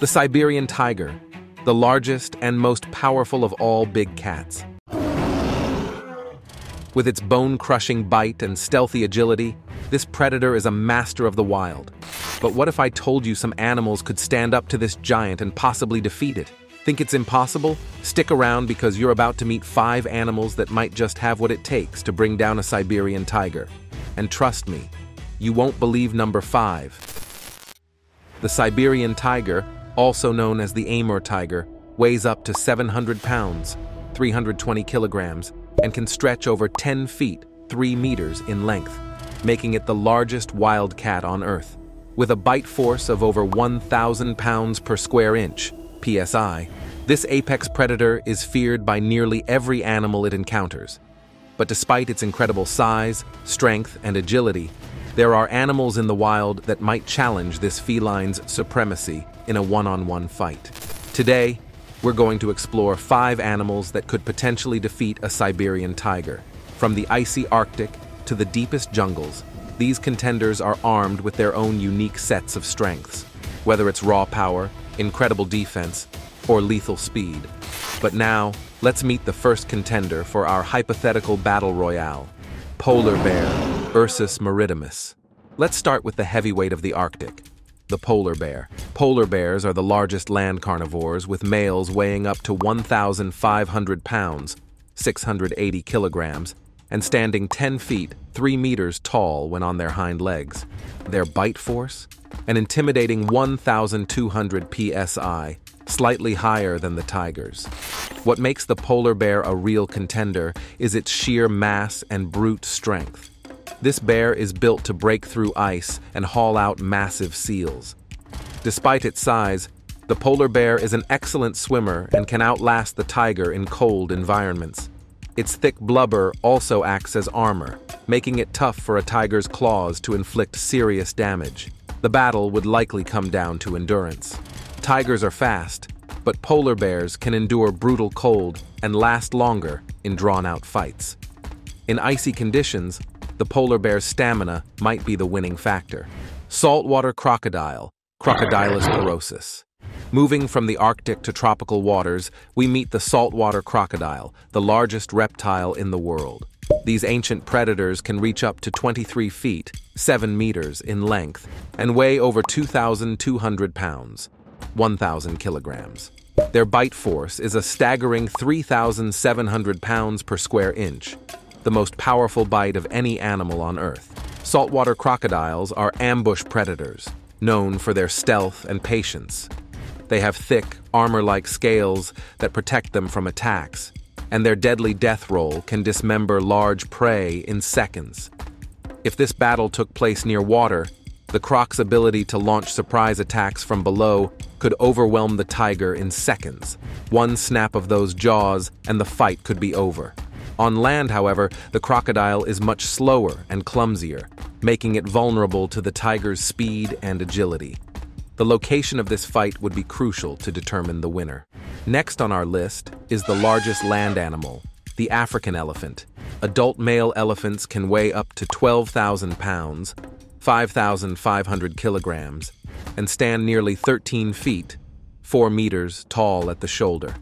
The Siberian tiger, the largest and most powerful of all big cats. With its bone-crushing bite and stealthy agility, this predator is a master of the wild. But what if I told you some animals could stand up to this giant and possibly defeat it? Think it's impossible? Stick around because you're about to meet five animals that might just have what it takes to bring down a Siberian tiger. And trust me, you won't believe number five. The Siberian tiger, also known as the Amur tiger, weighs up to 700 pounds, 320 kilograms, and can stretch over 10 feet, 3 meters in length, making it the largest wild cat on Earth. With a bite force of over 1,000 pounds per square inch, PSI, this apex predator is feared by nearly every animal it encounters. But despite its incredible size, strength, and agility, there are animals in the wild that might challenge this feline's supremacy in a one-on-one -on -one fight. Today, we're going to explore five animals that could potentially defeat a Siberian tiger. From the icy Arctic to the deepest jungles, these contenders are armed with their own unique sets of strengths, whether it's raw power, incredible defense, or lethal speed. But now, let's meet the first contender for our hypothetical battle royale, polar bear, Ursus maritimus. Let's start with the heavyweight of the Arctic, the polar bear. Polar bears are the largest land carnivores, with males weighing up to 1,500 pounds, 680 kilograms, and standing 10 feet, 3 meters tall when on their hind legs. Their bite force? An intimidating 1,200 psi, slightly higher than the tiger's. What makes the polar bear a real contender is its sheer mass and brute strength. This bear is built to break through ice and haul out massive seals. Despite its size, the polar bear is an excellent swimmer and can outlast the tiger in cold environments. Its thick blubber also acts as armor, making it tough for a tiger's claws to inflict serious damage. The battle would likely come down to endurance. Tigers are fast, but polar bears can endure brutal cold and last longer in drawn-out fights. In icy conditions, the polar bear's stamina might be the winning factor. Saltwater crocodile, Crocodylus porosus. Moving from the Arctic to tropical waters, we meet the saltwater crocodile, the largest reptile in the world. These ancient predators can reach up to 23 feet, 7 meters in length, and weigh over 2,200 pounds. 1,000 kilograms. Their bite force is a staggering 3,700 pounds per square inch, the most powerful bite of any animal on Earth. Saltwater crocodiles are ambush predators, known for their stealth and patience. They have thick, armor-like scales that protect them from attacks, and their deadly death roll can dismember large prey in seconds. If this battle took place near water, the croc's ability to launch surprise attacks from below could overwhelm the tiger in seconds. One snap of those jaws and the fight could be over. On land, however, the crocodile is much slower and clumsier, making it vulnerable to the tiger's speed and agility. The location of this fight would be crucial to determine the winner. Next on our list is the largest land animal, the African elephant. Adult male elephants can weigh up to 12,000 pounds, 5,500 kilograms, and stand nearly 13 feet, 4 meters tall at the shoulder.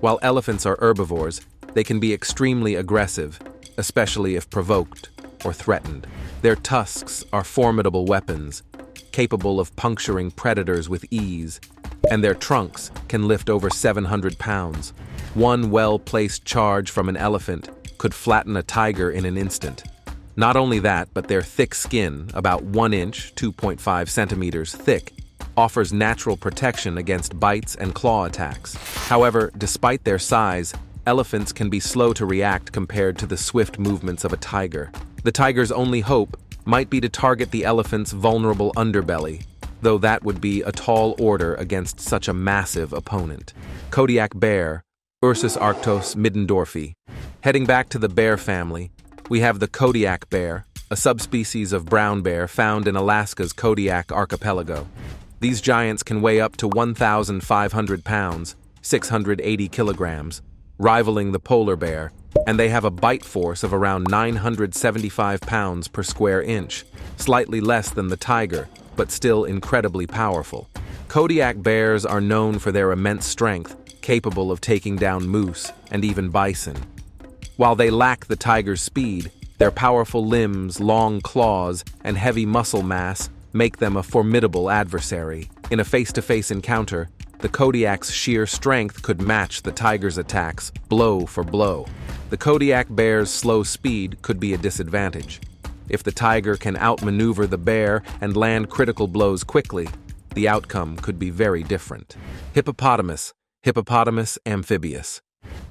While elephants are herbivores, they can be extremely aggressive, especially if provoked or threatened. Their tusks are formidable weapons, capable of puncturing predators with ease, and their trunks can lift over 700 pounds. One well-placed charge from an elephant could flatten a tiger in an instant. Not only that, but their thick skin, about 1 inch, 2.5 centimeters thick, offers natural protection against bites and claw attacks. However, despite their size, elephants can be slow to react compared to the swift movements of a tiger. The tiger's only hope might be to target the elephant's vulnerable underbelly, though that would be a tall order against such a massive opponent. Kodiak bear, Ursus arctos middendorfi. Heading back to the bear family, we have the Kodiak bear, a subspecies of brown bear found in Alaska's Kodiak archipelago. These giants can weigh up to 1,500 pounds, 680 kilograms, rivaling the polar bear, and they have a bite force of around 975 pounds per square inch, slightly less than the tiger, but still incredibly powerful. Kodiak bears are known for their immense strength, capable of taking down moose and even bison. While they lack the tiger's speed, their powerful limbs, long claws, and heavy muscle mass make them a formidable adversary. In a face-to-face encounter, the Kodiak's sheer strength could match the tiger's attacks, blow for blow. The Kodiak bear's slow speed could be a disadvantage. If the tiger can outmaneuver the bear and land critical blows quickly, the outcome could be very different. Hippopotamus, Hippopotamus amphibius.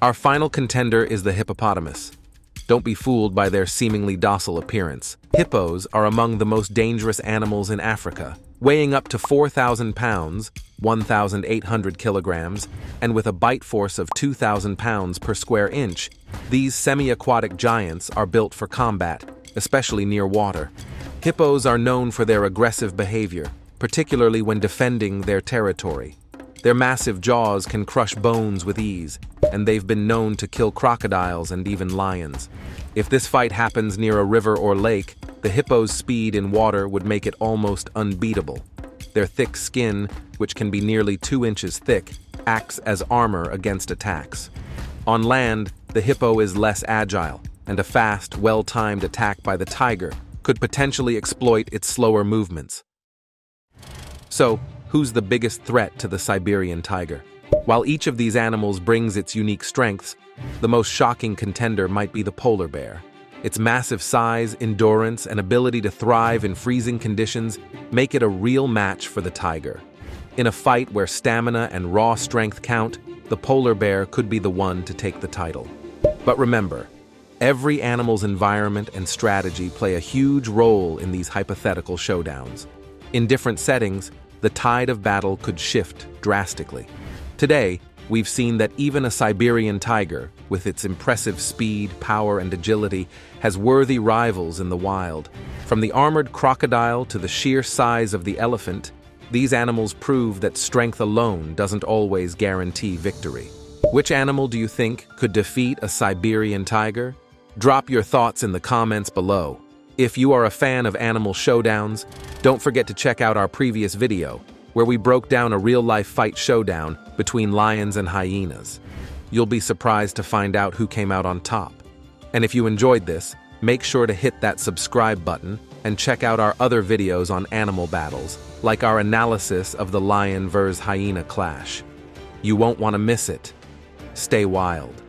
Our final contender is the hippopotamus. Don't be fooled by their seemingly docile appearance. Hippos are among the most dangerous animals in Africa, weighing up to 4,000 pounds, 1,800 kilograms, and with a bite force of 2,000 pounds per square inch, these semi-aquatic giants are built for combat, especially near water. Hippos are known for their aggressive behavior, particularly when defending their territory. Their massive jaws can crush bones with ease, and they've been known to kill crocodiles and even lions. If this fight happens near a river or lake, the hippo's speed in water would make it almost unbeatable. Their thick skin, which can be nearly two inches thick, acts as armor against attacks. On land, the hippo is less agile, and a fast, well-timed attack by the tiger could potentially exploit its slower movements. So, who's the biggest threat to the Siberian tiger? While each of these animals brings its unique strengths, the most shocking contender might be the polar bear. Its massive size, endurance, and ability to thrive in freezing conditions make it a real match for the tiger. In a fight where stamina and raw strength count, the polar bear could be the one to take the title. But remember, every animal's environment and strategy play a huge role in these hypothetical showdowns. In different settings, the tide of battle could shift drastically. Today, we've seen that even a Siberian tiger, with its impressive speed, power, and agility, has worthy rivals in the wild. From the armored crocodile to the sheer size of the elephant, these animals prove that strength alone doesn't always guarantee victory. Which animal do you think could defeat a Siberian tiger? Drop your thoughts in the comments below. If you are a fan of animal showdowns, don't forget to check out our previous video, where we broke down a real-life fight showdown between lions and hyenas. You'll be surprised to find out who came out on top. And if you enjoyed this, make sure to hit that subscribe button and check out our other videos on animal battles, like our analysis of the lion vs hyena clash. You won't want to miss it. Stay wild.